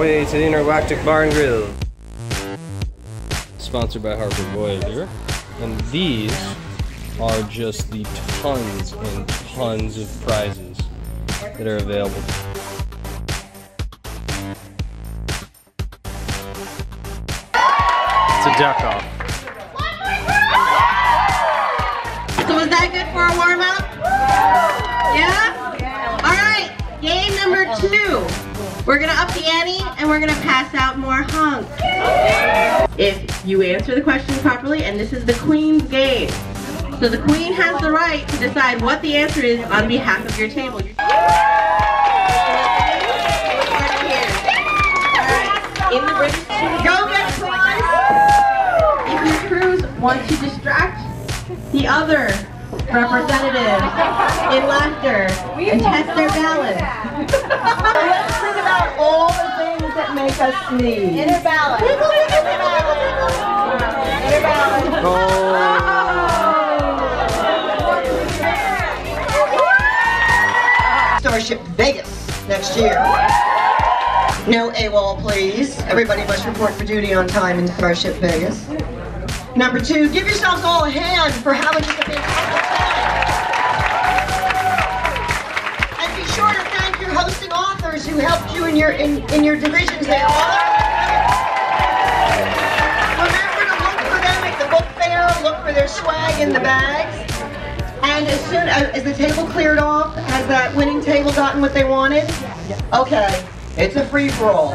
way to the Intergalactic Bar and Grille. Sponsored by Harper Voyager. And these are just the tons and tons of prizes that are available. It's a duck off. So was that good for a warm up? Yeah? All right, game number two. We're gonna up the ante and we're gonna pass out more hunks. If you answer the question properly, and this is the queen's game. So the queen has the right to decide what the answer is on behalf of your table. In the British Go get prize! If your crews want to distract the other representatives in laughter and test their balance. Let's think about all the things that make us sneeze. Inner balance. Inner balance. Oh. Oh. Starship Vegas next year. No AWOL, please. Everybody must report for duty on time in Starship Vegas. Number two, give yourselves all a hand for having just a helped you in your in, in your divisions there. All Remember to look for them at the book fair, look for their swag in the bags. And as soon as, as the table cleared off, has that winning table gotten what they wanted? Okay, it's a free-for-all.